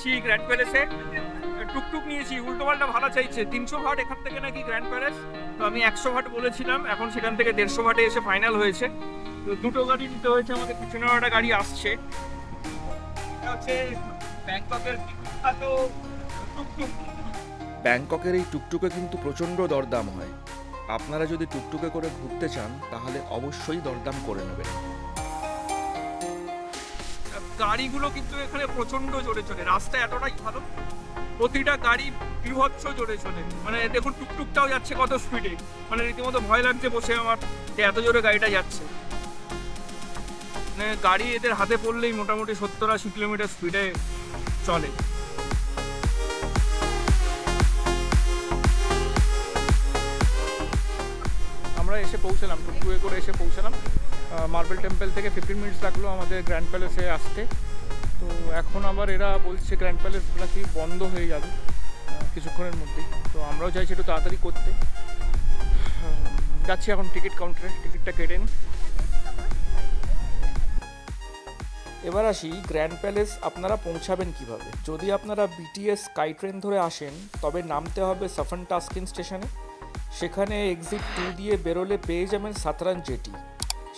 যাচ্ছি গ্র্যান্ড প্যালেসে টুকটুক নিয়েছি, উল্টো পাল্টা ভাড়া চাইছে। তিনশো ভাট এখান থেকে নাকি গ্র্যান্ড প্যালেস তো আমি একশো ভাট বলেছিলাম, এখন সেখান থেকে দেড়শো ভাটে এসে ফাইনাল হয়েছে। তো দুটো গাড়ি নিতে হয়েছে, আমাদের পিছনে একটা গাড়ি আসছে। ব্যাংককের ব্যাংককের এই টুকটুকে কিন্তু প্রচণ্ড দরদাম হয়। আপনারা যদি টুকটুকে করে ঘুরতে চান, তাহলে অবশ্যই দরদাম করে নেবেন। গাড়িগুলো কিন্তু এখানে প্রচণ্ড জোরে চলে। রাস্তা এতটাই ভালো, প্রতিটা গাড়ি বিভৎস জোরে চলে। মানে দেখুন, টুকটুকটাও যাচ্ছে কত স্পিডে মানে রীতিমতো ভয় লাগছে বসে আমার যে এত জোরে গাড়িটা যাচ্ছে। মানে গাড়ি এদের হাতে পড়লেই মোটামুটি সত্তর আশি কিলোমিটার স্পিডে চলে। আমরা এসে পৌঁছালাম, টুকটুকে করে এসে পৌঁছালাম। মার্বেল টেম্পল থেকে ফিফটিন মিনিটস লাগল আমাদের গ্র্যান্ড প্যালেসে আসতে। তো এখন আবার এরা বলছে গ্র্যান্ড প্যালেস নাকি বন্ধ হয়ে যাবে কিছুক্ষণের মধ্যেই। তো আমরাও চাইছি একটু তাড়াতাড়ি করতে। যাচ্ছি এখন টিকিট কাউন্টারে টিকিটটা কেটে নিই। এবার আসি গ্র্যান্ড প্যালেস আপনারা পৌঁছাবেন কীভাবে? যদি আপনারা বিটিএস স্কাই ট্রেন ধরে আসেন, তবে নামতে হবে সাফন টাস্কিন স্টেশনে সেখানে এক্সিট টু দিয়ে বেরোলে পেয়ে যাবেন সাতরান জেটি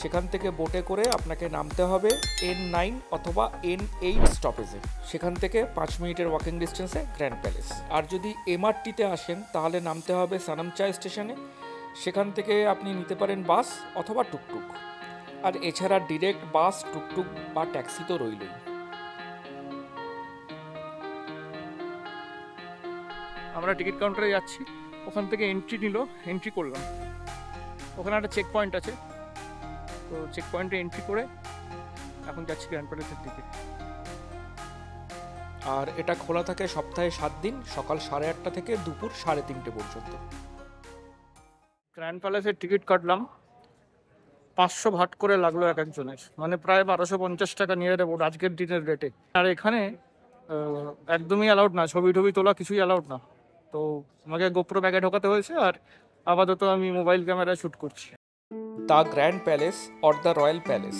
সেখান থেকে বোটে করে আপনাকে নামতে হবে এন নাইন অথবা এন এইট স্টপেজে সেখান থেকে পাঁচ মিনিটের ওয়াকিং ডিস্টেন্সে গ্র্যান্ড প্যালেস আর যদি এমআরটিতে আসেন, তাহলে নামতে হবে সানামচাই স্টেশনে সেখান থেকে আপনি নিতে পারেন বাস অথবা টুকটুক আর এছাড়া ডিরেক্ট বাস টুকটুক বা ট্যাক্সি তো রইলই। আমরা টিকিট কাউন্টারে যাচ্ছি। ওখান থেকে এন্ট্রি নিল এন্ট্রি করলাম। ওখানে একটা চেক পয়েন্ট আছে। তো চেক পয়েন্টে এন্ট্রি করে এখন যাচ্ছি গ্র্যান্ড প্যালেসের দিকে। আর এটা খোলা থাকে সপ্তাহে সাত দিন সকাল সাড়ে আটটা থেকে দুপুর সাড়ে তিনটে পর্যন্ত। গ্র্যান্ড প্যালেসের টিকিট কাটলাম। পাঁচশো ভাট করে লাগল এক একজনের। মানে প্রায় বারোশো পঞ্চাশ টাকা নিয়ে নেব আজকের দিনের রেটে আর এখানে একদমই অ্যালাউড না ছবি টবি তোলা কিছুই অ্যালাউড না। তো আমাকে গোপ্রো ব্যাগে ঢোকাতে হয়েছে আর আপাতত আমি মোবাইল ক্যামেরায় শ্যুট করছি। The grand palace or the royal palace.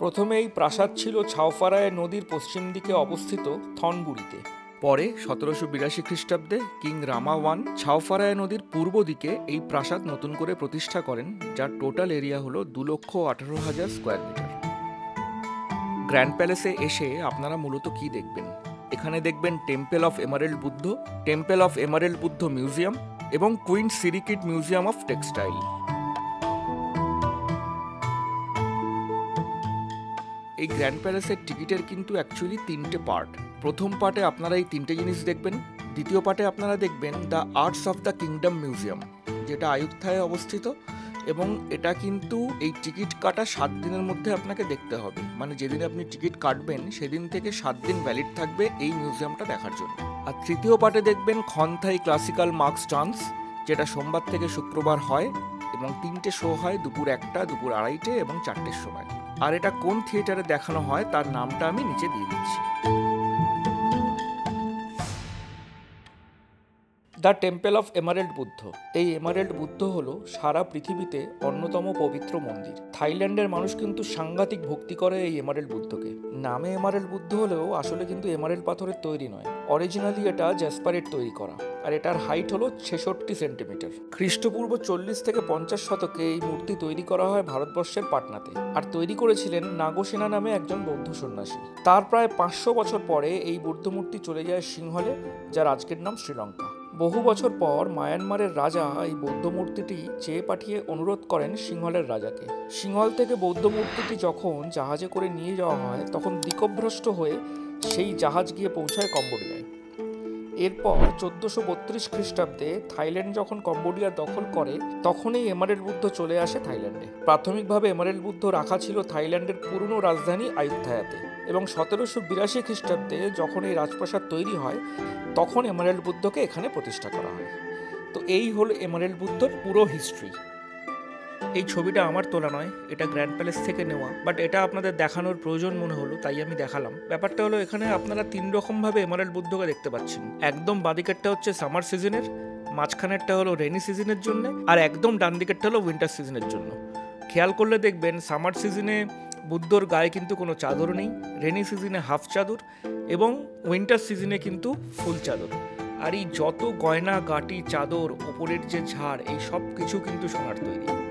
প্রথমে এই প্রাসাদ ছিল ছাওফারায় নদীর পশ্চিম দিকে অবস্থিত থনবুড়িতে পরে সতেরোশো বিরাশি খ্রিস্টাব্দে কিং রামা ওয়ান ছাওফারায় নদীর পূর্ব দিকে এই প্রাসাদ নতুন করে প্রতিষ্ঠা করেন, যার টোটাল এরিয়া হলো দু লক্ষ আঠারো হাজার স্কোয়ার মিটার। গ্র্যান্ড প্যালেসে এসে আপনারা মূলত কি দেখবেন? এখানে দেখবেন temple of emerald Buddha, temple of emerald Buddha museum এবং queen Sirikit museum of textile. এই গ্র্যান্ড প্যালেসের টিকিটের কিন্তু অ্যাকচুয়ালি তিনটে পার্ট প্রথম পার্টে আপনারা এই তিনটে জিনিস দেখবেন, দ্বিতীয় পার্টে আপনারা দেখবেন the arts of the kingdom museum যেটা আয়ুথায় অবস্থিত এবং এটা কিন্তু এই টিকিট কাটা সাত দিনের মধ্যে আপনাকে দেখতে হবে। মানে যেদিন আপনি টিকিট কাটবেন, সেদিন থেকে সাত দিন ভ্যালিড থাকবে এই মিউজিয়ামটা দেখার জন্য। আর তৃতীয় পার্টে দেখবেন খনথাই ক্লাসিক্যাল মার্কস ডান্স যেটা সোমবার থেকে শুক্রবার হয় এবং তিনটে শো হয় দুপুর একটা, দুপুর আড়াইটে এবং চারটের সময়। আর এটা কোন থিয়েটারে দেখানো হয় তার নামটা আমি নিচে দিয়ে দিচ্ছি। The temple of emerald Buddha. এই এমারেল্ড বুদ্ধ হল সারা পৃথিবীতে অন্যতম পবিত্র মন্দির। থাইল্যান্ডের মানুষ কিন্তু সাংঘাতিক ভক্তি করে এই এমারেল্ড বুদ্ধকে। নামে এমারেল্ড বুদ্ধ হলেও আসলে কিন্তু এমারেল্ড পাথরের তৈরি নয়। অরিজিনালি এটা জ্যাসপারেট তৈরি করা। আর এটার হাইট হলো ছেষট্টি সেন্টিমিটার। খ্রিস্টপূর্ব চল্লিশ থেকে পঞ্চাশ শতকে এই মূর্তি তৈরি করা হয় ভারতবর্ষের পাটনাতে। আর তৈরি করেছিলেন নাগসেনা নামে একজন বৌদ্ধ সন্ন্যাসী। তার প্রায় পাঁচশো বছর পরে এই বুদ্ধ মূর্তি চলে যায় সিংহলে, যার আজকের নাম শ্রীলঙ্কা। বহু বছর পর মায়ানমারের রাজা এই বৌদ্ধ মূর্তিটি চেয়ে পাঠিয়ে অনুরোধ করেন সিংহলের রাজাকে। সিংহল থেকে বৌদ্ধ মূর্তিটি যখন জাহাজে করে নিয়ে যাওয়া হয়, তখন দিকভ্রষ্ট হয়ে সেই জাহাজ গিয়ে পৌঁছায় কম্বোডিয়ায়। এরপর চোদ্দোশো বত্রিশ খ্রিস্টাব্দে থাইল্যান্ড যখন কম্বোডিয়া দখল করে, তখনই এমারেল বুদ্ধ চলে আসে থাইল্যান্ডে। প্রাথমিকভাবে এমারেল বুদ্ধ রাখা ছিল থাইল্যান্ডের পুরনো রাজধানী আয়ুত্থায়াতে এবং সতেরোশো বিরাশি খ্রিস্টাব্দে যখন এই রাজপ্রাসাদ তৈরি হয়, তখন এমারেল বুদ্ধকে এখানে প্রতিষ্ঠা করা হয়। তো এই হলো এমারেল বুদ্ধর পুরো হিস্ট্রি এই ছবিটা আমার তোলা নয়, এটা গ্র্যান্ড প্যালেস থেকে নেওয়া। বাট এটা আপনাদের দেখানোর প্রয়োজন মনে হলো, তাই আমি দেখালাম। ব্যাপারটা হলো এখানে আপনারা তিন রকমভাবে এমারেল বুদ্ধকে দেখতে পাচ্ছেন। একদম বাদিকেরটা হচ্ছে সামার সিজনের মাঝখানেরটা হলো রেনি সিজনের জন্য, আর একদম ডান দিকেরটা হলো উইন্টার সিজনের জন্য। খেয়াল করলে দেখবেন সামার সিজনে বুদ্ধর গায়ে কিন্তু কোনো চাদর নেই রেনি সিজনে হাফ চাদর, এবং উইন্টার সিজনে কিন্তু ফুল চাদর। আর এই যত গয়না, গাটি, চাদর, ওপরের যে ঝাড় এই সব কিছু কিন্তু সোনার তৈরি।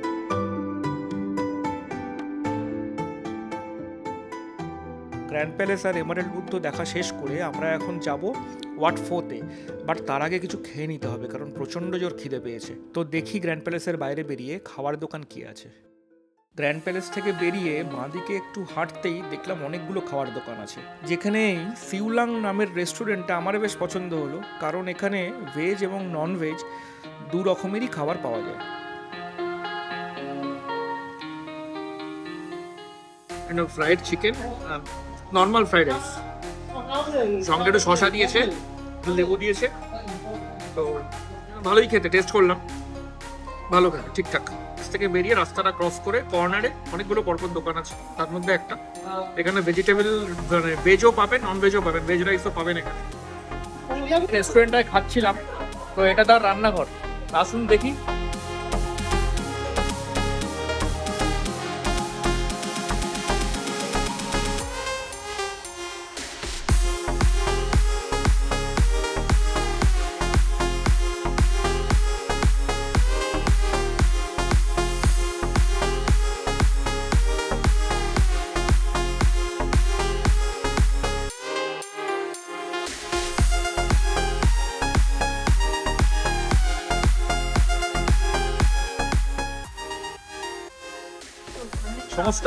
গ্র্যান্ড প্যালেস আর এমারেল বুদ্ধ দেখা শেষ করে আমরা এখন যাব ওয়াট ফোতে বাট তার আগে কিছু খেয়ে নিতে হবে, কারণ প্রচণ্ড জোর খিদে পেয়েছে। তো দেখি গ্র্যান্ড প্যালেসের বাইরে বেরিয়ে খাওয়ার দোকান কি আছে। গ্র্যান্ড প্যালেস থেকে বেরিয়ে বাঁদিকে একটু হাঁটতেই দেখলাম অনেকগুলো খাওয়ার দোকান আছে। যেখানে সিউলাং নামের রেস্টুরেন্টটা আমার বেশ পছন্দ হলো, কারণ এখানে ভেজ এবং নন ভেজ দু রকমেরই খাবার পাওয়া যায়। Fried chicken normal fried rice সঙ্গে একটু শশা দিয়েছে লেবু দিয়েছে। তো ভালোই খেতে টেস্ট করলাম। ভালো খেতে, ঠিকঠাক। থেকে বেরিয়ে রাস্তাটা ক্রস করে কর্নারে অনেকগুলো পরপর দোকান আছে, তার মধ্যে একটা। এখানে ভেজিটেবল মানে ভেজও পাবেন নন ভেজও পাবেন ভেজ রাইসও পাবেন এখানে। রেস্টুরেন্টটায় খাচ্ছিলাম, তো এটা তার রান্নাঘর। আসুন দেখি।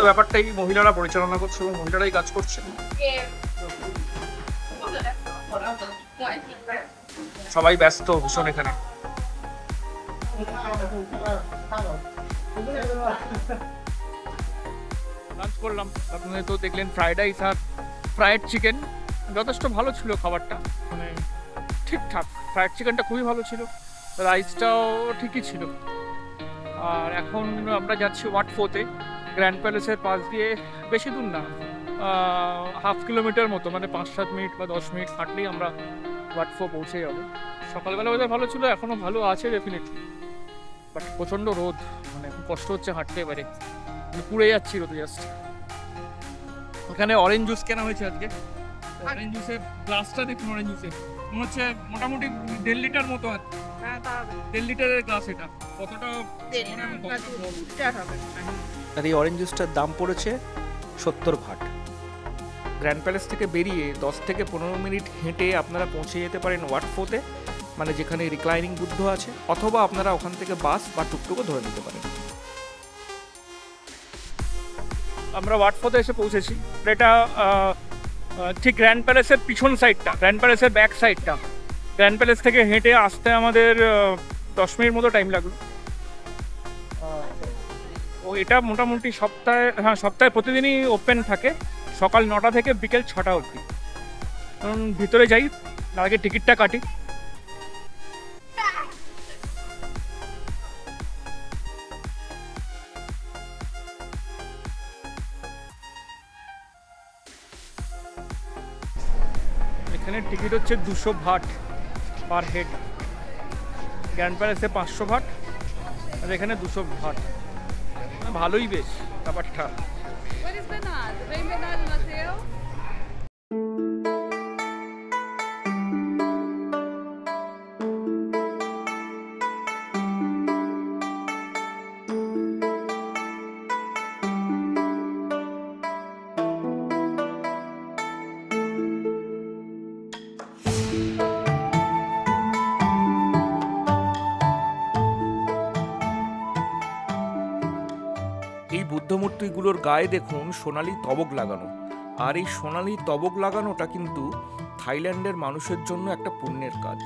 ব্যাপারটাই মহিলারা পরিচালনা করছে এবং মহিলারাই কাজ করছে। সবাই ব্যস্ত ভীষণ এখানে। লাঞ্চ করলাম। আপনাদের তো দেখলেন ফ্রাইড রাইস আর ফ্রাইড চিকেন যথেষ্ট ভালো ছিল খাবারটা। মানে ঠিকঠাক। ফ্রাইড চিকেনটা খুবই ভালো ছিল। রাইসটাও ঠিকই ছিল। আর এখন আমরা যাচ্ছি ওয়াট ফোতে গ্র্যান্ড প্যালেসের পাশ দিয়ে বেশি দূর না হাফ কিলোমিটার মতো মানে পাঁচ সাত মিনিট বা দশ মিনিট হাঁটলেই আমরা ওয়াট ফো পৌঁছে যাব। সকালবেলা ওদের ভালো ছিল এখনও ভালো আছে ডেফিনেটলি বাট প্রচণ্ড রোদ মানে খুব কষ্ট হচ্ছে হাঁটতে এবারে। পুড়ে যাচ্ছি রোদে জাস্ট ওখানে অরেঞ্জ জুস কেনা হয়েছে আজকে। অরেঞ্জ জুসের গ্লাসটা দেখুন অরেঞ্জ জুসের মনে হচ্ছে মোটামুটি দেড় লিটার মতো আছে। দেড় লিটারের গ্লাস এটা। কতটা আর এই অরেঞ্জ জুসটার দাম পড়েছে সত্তর ভাট গ্র্যান্ড প্যালেস থেকে বেরিয়ে দশ থেকে পনেরো মিনিট হেঁটে আপনারা পৌঁছে যেতে পারেন ওয়াটফোতে মানে যেখানে রিক্লাইনিং বুদ্ধ আছে, অথবা আপনারা ওখান থেকে বাস বা টুকটুকও ধরে নিতে পারেন। আমরা ওয়াটফোতে এসে পৌঁছেছি। এটা ঠিক গ্র্যান্ড প্যালেসের পিছন সাইডটা গ্র্যান্ড প্যালেসের ব্যাক সাইডটা গ্র্যান্ড প্যালেস থেকে হেঁটে আসতে আমাদের দশ মিনিট মতো টাইম লাগল। ও এটা মোটামুটি সপ্তাহে হ্যাঁ সপ্তাহে প্রতিদিনই ওপেন থাকে। সকাল নটা থেকে বিকেল ছটা অবধি। কারণ ভিতরে যাই আগে টিকিটটা কাটি। এখানে টিকিট হচ্ছে দুশো ভাট পার হেড গ্র্যান্ড প্যালেসে পাঁচশো ভাট, আর এখানে দুশো ভাট। ভালোই বেশ ব্যাপারটা। বুদ্ধমূর্তিগুলোর গায়ে দেখুন সোনালি তবক লাগানো। আর এই সোনালি তবক লাগানোটা কিন্তু থাইল্যান্ডের মানুষের জন্য একটা পুণ্যের কাজ।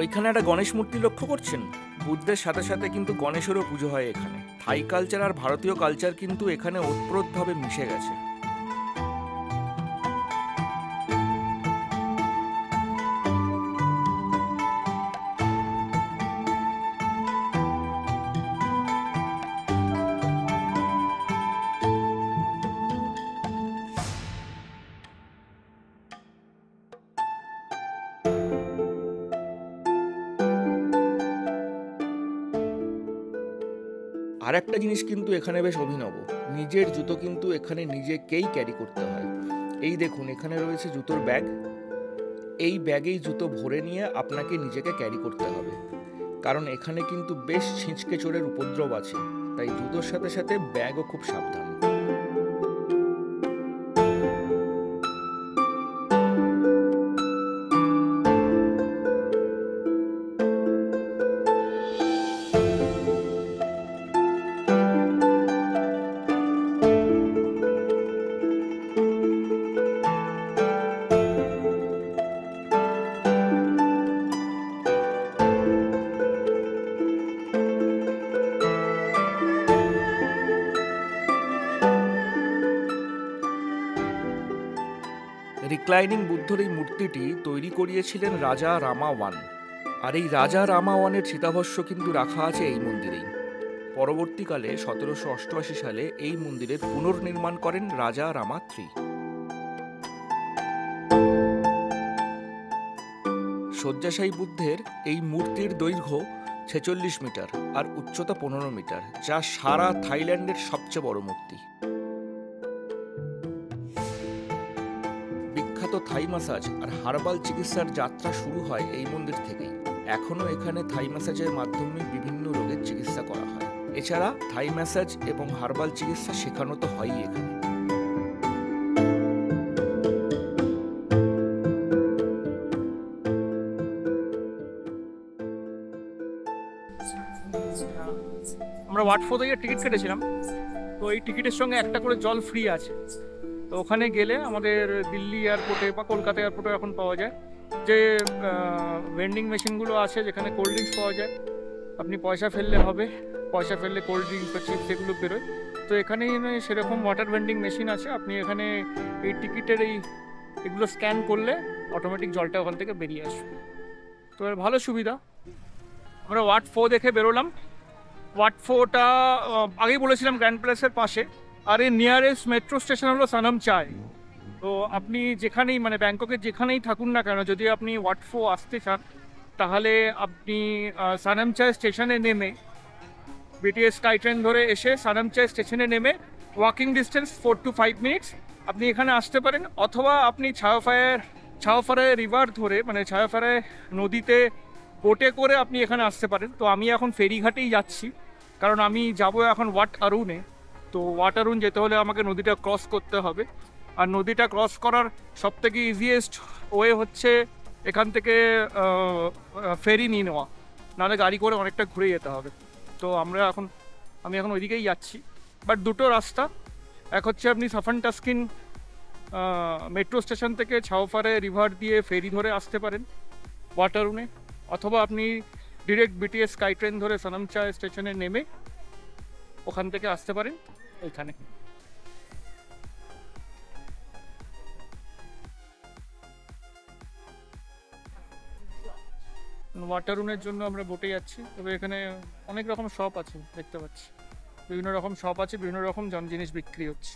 ওইখানে একটা গণেশ মূর্তি লক্ষ্য করছেন? বুদ্ধের সাথে সাথে কিন্তু গণেশেরও পুজো হয় এখানে। থাই কালচার আর ভারতীয় কালচার কিন্তু এখানে ওতপ্রোতভাবে মিশে গেছে। আর একটা জিনিস কিন্তু এখানে বেশ অভিনব। নিজের জুতো কিন্তু এখানে নিজেকেই ক্যারি করতে হয়। এই দেখুন, এখানে রয়েছে জুতোর ব্যাগ এই ব্যাগেই জুতো ভরে নিয়ে আপনাকে নিজেকে ক্যারি করতে হবে। কারণ এখানে কিন্তু বেশ ছিঁচকে চোরের উপদ্রব আছে। তাই জুতোর সাথে সাথে ব্যাগও খুব সাবধান। রিক্লাইনিং বুদ্ধর এই মূর্তিটি তৈরি করিয়েছিলেন রাজা রামা ওয়ান আর এই রাজা রামা ওয়ানের চিতাভস্য কিন্তু রাখা আছে এই মন্দিরেই। পরবর্তীকালে সতেরোশো অষ্টআশি সালে এই মন্দিরের পুনর্নির্মাণ করেন রাজা রামা থ্রি শয্যাশায়ী বুদ্ধের এই মূর্তির দৈর্ঘ্য ছেচল্লিশ মিটার আর উচ্চতা পনেরো মিটার, যা সারা থাইল্যান্ডের সবচেয়ে বড় মূর্তি। বিখ্যাত থাই মাসাজ আর হার্বাল চিকিৎসার যাত্রা শুরু হয় এই মন্দির থেকেই। এখনও এখানে থাই ম্যাসাজের মাধ্যমে বিভিন্ন রোগের চিকিৎসা করা হয়। এছাড়া থাই ম্যাসাজ এবং হার্বাল চিকিৎসা শেখানো তো হয়ই এখানে। আমরা ওয়াট ফোর টিকিট কেটেছিলাম। তো এই টিকিটের সঙ্গে একটা করে জল ফ্রি আছে। তো ওখানে গেলে আমাদের দিল্লি এয়ারপোর্টে বা কলকাতা এয়ারপোর্টে এখন পাওয়া যায়। যে ভেন্ডিং মেশিনগুলো আছে, যেখানে কোল্ড ড্রিঙ্কস পাওয়া যায়, আপনি পয়সা ফেললে হবে, পয়সা ফেললে কোল্ড ড্রিঙ্কস বা চিপস এগুলো বেরোয়। তো এখানে সেরকম ওয়াটার ভেন্ডিং মেশিন আছে, আপনি এখানে এই টিকিটের এই, এগুলো স্ক্যান করলে অটোমেটিক জলটা ওখান থেকে বেরিয়ে আসবে। তো ভালো সুবিধা। আমরা ওয়াট ফোর দেখে বেরোলাম। ওয়াট ফোরটা আগেই বলেছিলাম গ্র্যান্ড প্যালেসের পাশে। আর এর নিয়ারেস্ট মেট্রো স্টেশন হলো সানাম চায় তো আপনি যেখানেই মানে ব্যাংককের যেখানেই থাকুন না কেন যদি আপনি ওয়াট ফো আসতে চান তাহলে আপনি আহ, সানাম চায় স্টেশনে নেমে বিটিএস স্কাই ট্রেন ধরে এসে সানাম চায় স্টেশনে নেমে walking distance four to five minutes আপনি এখানে আসতে পারেন। অথবা আপনি ছায়াফায়ার ছায়াফারায় রিভার ধরে মানে ছায়াফারায় নদীতে বোটে করে আপনি এখানে আসতে পারেন। তো আমি এখন ফেরিঘাটেই যাচ্ছি কারণ আমি যাব এখন ওয়াট আরুনে তো ওয়াট আরুন যেতে হলে আমাকে নদীটা ক্রস করতে হবে। আর নদীটা ক্রস করার সব থেকে ইজিয়েস্ট ওয়ে হচ্ছে এখান থেকে ফেরি নিয়ে নেওয়া। নাহলে গাড়ি করে অনেকটা ঘুরে যেতে হবে। তো আমরা এখন, আমি এখন ওইদিকেই যাচ্ছি। বাট দুটো রাস্তা, এক হচ্ছে আপনি সাফান টাস্কিন মেট্রো স্টেশন থেকে ছাওফারে রিভার দিয়ে ফেরি ধরে আসতে পারেন ওয়াটারুনে অথবা আপনি ডিরেক্ট বিটিএস স্কাই ট্রেন ধরে সানামচা স্টেশনে নেমে ওখান থেকে আসতে পারেন। এইখানে ওয়াটারুনের জন্য আমরা বোটে যাচ্ছি, তবে এখানে অনেক রকম শপ আছে, দেখতে পাচ্ছি। বিভিন্ন রকম শপ আছে, বিভিন্ন রকম জন জিনিস বিক্রি হচ্ছে।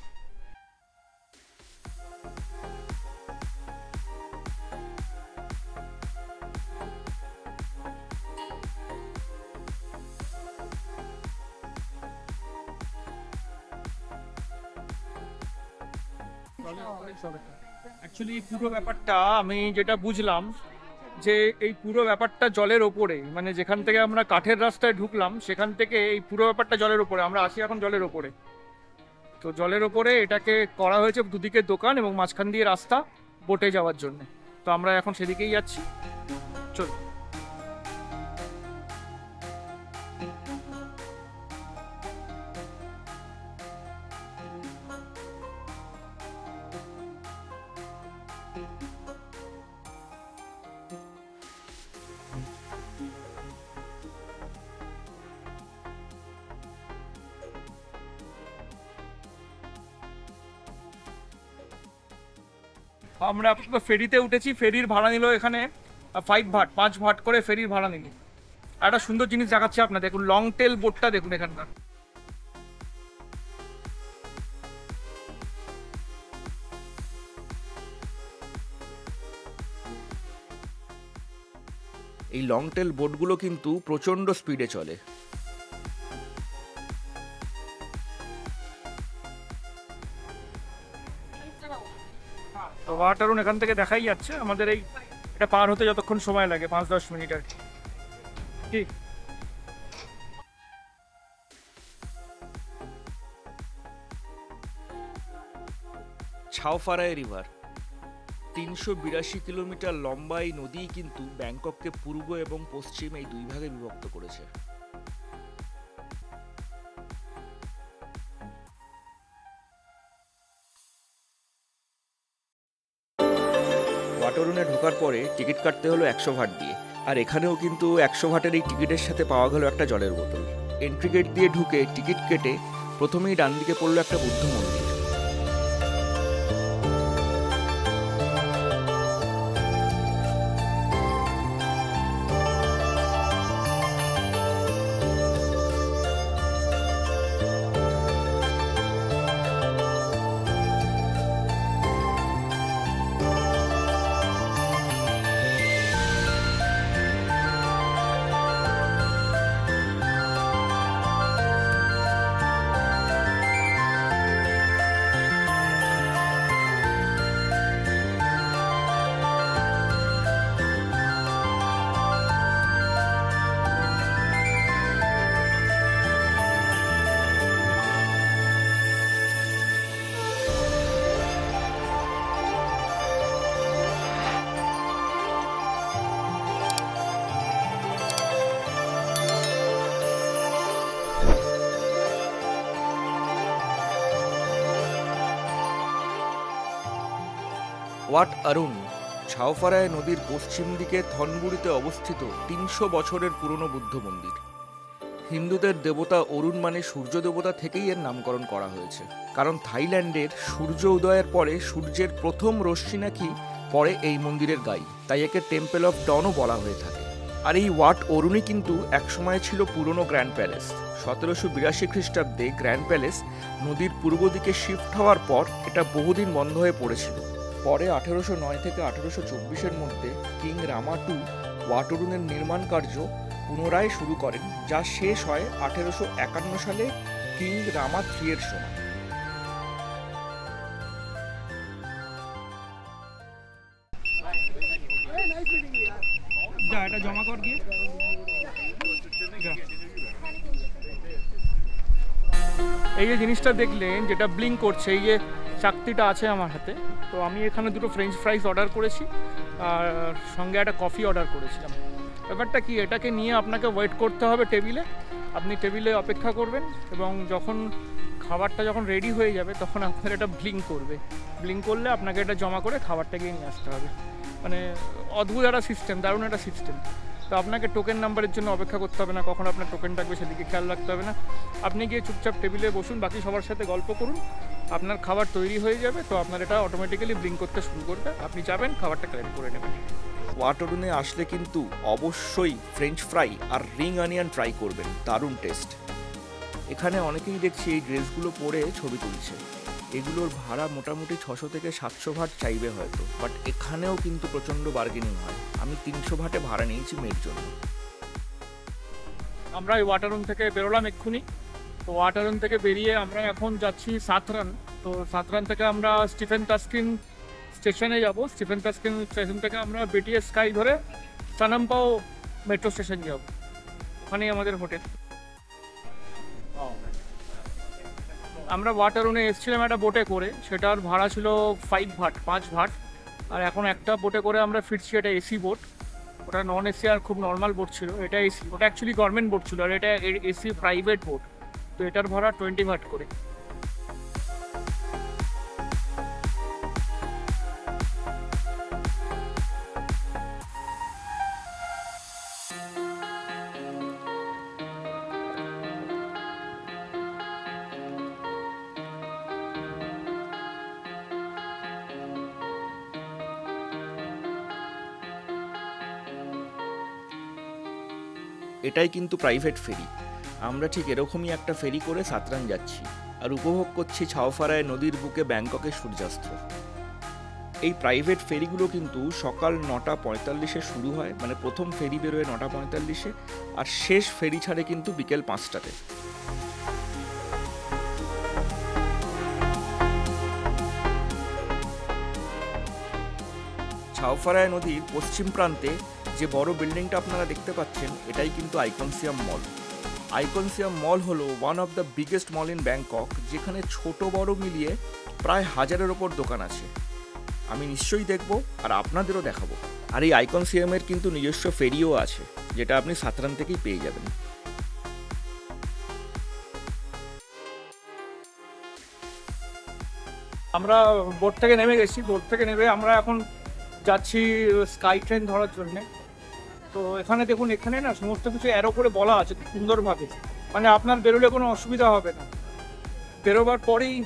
অ্যাকচুয়ালি পুরো ব্যাপারটা আমি যেটা বুঝলাম যে এই পুরো ব্যাপারটা জলের ওপরে মানে যেখান থেকে আমরা কাঠের রাস্তায় ঢুকলাম, সেখান থেকে এই পুরো ব্যাপারটা জলের ওপরে, আমরা আসি এখন জলের ওপরে। তো জলের ওপরে এটাকে করা হয়েছে দুদিকে দোকান এবং মাঝখান দিয়ে রাস্তা বোটে যাওয়ার জন্য। তো আমরা এখন সেদিকেই যাচ্ছি। চল আমরা আপাতত ফেরিতে উঠেছি, ফেরির ভাড়া নিল এখানে ফাইভ ভাট, পাঁচ ভাট করে ফেরির ভাড়া নিল। একটা সুন্দর জিনিস দেখাচ্ছে আপনার দেখুন লং টেল বোটটা দেখুন এখানকার এই লং টেল বোটগুলো কিন্তু প্রচণ্ড স্পিডে চলে। ওয়াটারুন এখান থেকে দেখাই যাচ্ছে। আমাদের এই এটা পার হতে যতক্ষণ সময় লাগে পাঁচ দশ মিনিট আর কি। ছাওফারায় রিভার তিনশো বিরাশি কিলোমিটার লম্বা এই নদী কিন্তু ব্যাংকককে পূর্ব এবং পশ্চিম এই দুই ভাগে বিভক্ত করেছে। পরে টিকিট কাটতে হলো একশো ভাট দিয়ে। আর এখানেও কিন্তু একশো ভাটের এই টিকিটের সাথে পাওয়া গেল একটা জলের বোতল। এন্ট্রি গেট দিয়ে ঢুকে টিকিট কেটে প্রথমেই ডান দিকে পড়ল একটা বুদ্ধ মন্দির। ওয়াট অরুণ ছাওফারায় নদীর পশ্চিম দিকে থনবুড়িতে অবস্থিত তিনশো বছরের পুরনো বুদ্ধ মন্দির। হিন্দুদের দেবতা অরুণ মানে সূর্য দেবতা থেকেই এর নামকরণ করা হয়েছে। কারণ থাইল্যান্ডের সূর্য উদয়ের পরে সূর্যের প্রথম রশ্মি নাকি পরে এই মন্দিরের গাই তাই একে টেম্পল অফ ডনও বলা হয়ে থাকে। আর এই ওয়াট অরুণই কিন্তু একসময় ছিল পুরনো গ্র্যান্ড প্যালেস। সতেরোশো বিরাশি খ্রিস্টাব্দে গ্র্যান্ড প্যালেস নদীর পূর্ব দিকে শিফট হওয়ার পর এটা বহুদিন বন্ধ হয়ে পড়েছিল। পরে আঠেরোশো নয় থেকে আঠেরোশো চব্বিশের মধ্যে কিং রামা টু ওয়াটরুনের নির্মাণ কার্য পুনরায় শুরু করেন, যা শেষ হয় আঠেরোশো একান্ন সালে কিং রামা থ্রি এর সময় এই যে জিনিসটা দেখলেন, যেটা ব্লিঙ্ক করছে, এই যে চাকতিটা আছে আমার হাতে। তো আমি এখানে দুটো ফ্রেঞ্চ ফ্রাইস অর্ডার করেছি আর সঙ্গে একটা কফি অর্ডার করেছিলাম। ব্যাপারটা কি, এটাকে নিয়ে আপনাকে ওয়েট করতে হবে টেবিলে আপনি টেবিলে অপেক্ষা করবেন এবং যখন খাবারটা যখন রেডি হয়ে যাবে, তখন আপনার এটা ব্লিঙ্ক করবে। ব্লিঙ্ক করলে আপনাকে এটা জমা করে খাবারটা গিয়ে নিয়ে আসতে হবে। মানে অদ্ভুত একটা সিস্টেম দারুণ একটা সিস্টেম তো আপনাকে টোকেন নাম্বারের জন্য অপেক্ষা করতে হবে না, কখন আপনার টোকেন থাকবে সেদিকে খেয়াল রাখতে হবে না। আপনি গিয়ে চুপচাপ টেবিলে বসুন, বাকি সবার সাথে গল্প করুন, আপনার খাবার তৈরি হয়ে যাবে, তো আপনার এটা অটোমেটিক্যালি ব্লিঙ্ক করতে শুরু করবে। আপনি যাবেন, খাবারটা ক্লেম করে নেবেন। ওয়াটরুনে আসলে কিন্তু অবশ্যই ফ্রেঞ্চ ফ্রাই আর রিং অনিয়ন ট্রাই করবেন, দারুণ টেস্ট এখানে অনেকেই দেখছি এই ড্রেসগুলো পরে ছবি তুলছে। এগুলোর ভাড়া মোটামুটি ছশো থেকে সাতশো ভাট চাইবে হয়তো বাট এখানেও কিন্তু প্রচণ্ড বার্গেনিং হয়। আমি তিনশো ভাটে ভাড়া নিয়েছি মেয়ের জন্য। আমরা এই ওয়াটারুম থেকে বেরোলাম এক্ষুনি। তো ওয়াটারুম থেকে বেরিয়ে আমরা এখন যাচ্ছি সাতরান। তো সাতরান থেকে আমরা স্টিফেন তাস্কিন স্টেশনে যাব। স্টিফেন তাস্কিন স্টেশন থেকে আমরা বিটিএস স্কাই ধরে সানাম্পাও মেট্রো স্টেশন যাব। ওখানেই আমাদের হোটেল। আমরা ওয়াটারুনে এসেছিলাম একটা বোটে করে, সেটার ভাড়া ছিল ফাইভ ভাট পাঁচ ভাট আর এখন একটা বোটে করে আমরা ফিরছি এটা এসি বোট ওটা নন এসি আর খুব নর্মাল বোট ছিল, এটা এসি ওটা অ্যাকচুয়ালি গভর্নমেন্ট বোট ছিল, আর এটা এসি প্রাইভেট বোট তো এটার ভাড়া টোয়েন্টি ভাট করে। এটাই কিন্তু প্রাইভেট ফেরি। আমরা ঠিক এরকমই একটা ফেরি করে সাতরান যাচ্ছি আর উপভোগ করছি ছাওফারায় নদীর বুকে ব্যাংককের সূর্যাস্ত। এই প্রাইভেট ফেরিগুলো কিন্তু সকাল নটা পঁয়তাল্লিশে শুরু হয় মানে প্রথম ফেরি বেরোয় নটা পঁয়তাল্লিশে আর শেষ ফেরি ছাড়ে কিন্তু বিকেল পাঁচটাতে। ছাওফারায় নদীর পশ্চিম প্রান্তে যে বড় বিল্ডিংটা আপনারা দেখতে পাচ্ছেন, এটাই কিন্তু আইকনসিয়াম মল। আইকনসিয়াম মল হলো one of the biggest mall in Bangkok যেখানে ছোট বড় মিলিয়ে প্রায় হাজারের ওপর দোকান আছে। আমি নিশ্চয়ই দেখব আর আপনাদেরও দেখাবো। আর এই আইকনসিয়ামের কিন্তু নিজস্ব ফেরিও আছে, যেটা আপনি সাতরান থেকেই পেয়ে যাবেন। আমরা বোট থেকে নেমে গেছি। বোট থেকে নেমে আমরা এখন যাচ্ছি স্কাই ট্রেন ধরার জন্যে। তো এখানে দেখুন, এখানে না সমস্ত কিছু অ্যারো করে বলা আছে সুন্দরভাবে। মানে আপনার বেরোলে কোনো অসুবিধা হবে না। বেরোবার পরেই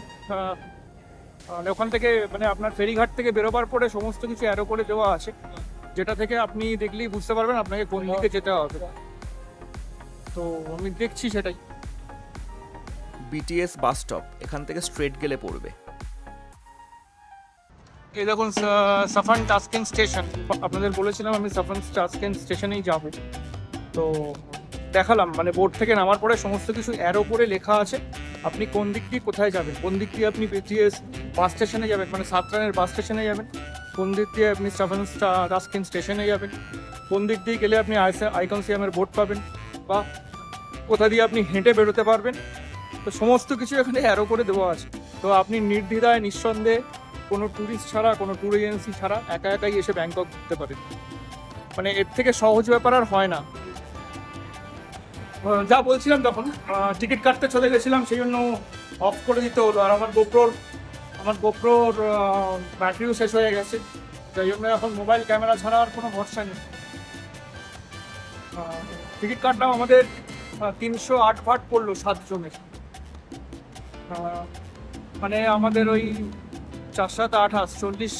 মানে ওখান থেকে মানে আপনার ফেরিঘাট থেকে বেরোবার পরে সমস্ত কিছু অ্যারো করে দেওয়া আছে। যেটা থেকে আপনি দেখলেই বুঝতে পারবেন আপনাকে কোন দিকে যেতে হবে। তো আমি দেখছি সেটাই। বিটিএস বাস স্টপ এখান থেকে স্ট্রেট গেলে পড়বে। এই দেখুন সাফান টাস্কেন স্টেশন। আপনাদের বলেছিলাম আমি সাফান টাস্কেন স্টেশনেই যাব। তো দেখালাম মানে বোর্ড থেকে নামার পরে সমস্ত কিছু অ্যারো করে লেখা আছে। আপনি কোন দিক দিয়ে কোথায় যাবেন? কোন দিক দিয়ে আপনি বিটিএস বাস স্টেশনে যাবেন? মানে সাতরানের বাস স্টেশনে যাবেন? কোন দিক দিয়ে আপনি সাফান টাস্কেন স্টেশনে যাবেন? কোন দিক দিয়ে গেলে আপনি আইকন আইকনসিয়ামের বোর্ড পাবেন? বা কোথা দিয়ে আপনি হেঁটে বেরোতে পারবেন? তো সমস্ত কিছু এখানে অ্যারো করে দেওয়া আছে। তো আপনি নির্দ্বিধায়, নিঃসন্দেহে কোনো ট্যুরিস্ট ছাড়া, কোনো ট্যুর এজেন্সি ছাড়া একা একাই এসে ব্যাংকক ঘুরতে পারেন মানে এর থেকে সহজ ব্যাপার আর হয় না। যা বলছিলাম তখন টিকিট কাটতে চলে গেছিলাম, সেই জন্য অফ করে দিতে হলো। আর আমার গোপ্রোর আমার গোপ্রোর ব্যাটারিও শেষ হয়ে গেছে। তাই জন্য এখন মোবাইল ক্যামেরা ছাড়া আর কোনো ভরসা নেই। টিকিট কাটলাম আমাদের তিনশো আট ভাট পড়ল সাতজনের। মানে আমাদের ওই চার সাত আঠাশ চল্লিশ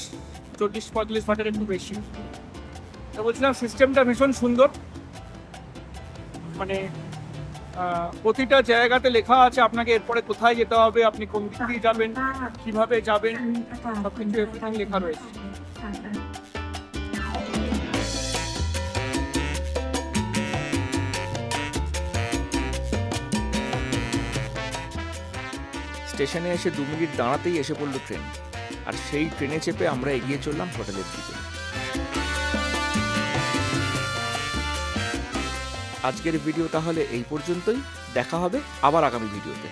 চল্লিশ, পঁয়তাল্লিশ ভাটের একটু বেশি। তো বলছিলাম সিস্টেমটা ভীষণ সুন্দর। মানে প্রতিটা জায়গাতে লেখা আছে আপনাকে এরপরে কোথায় যেতে হবে, আপনি কোন দিক দিয়ে যাবেন, কীভাবে যাবেন লেখা রয়েছে। স্টেশনে এসে দু মিনিট দাঁড়াতেই এসে পড়ল ট্রেন। আর সেই ট্রেনে চেপে আমরা এগিয়ে চললাম হোটেলের দিকে। আজকের ভিডিও তাহলে এই পর্যন্তই। দেখা হবে আবার আগামী ভিডিওতে।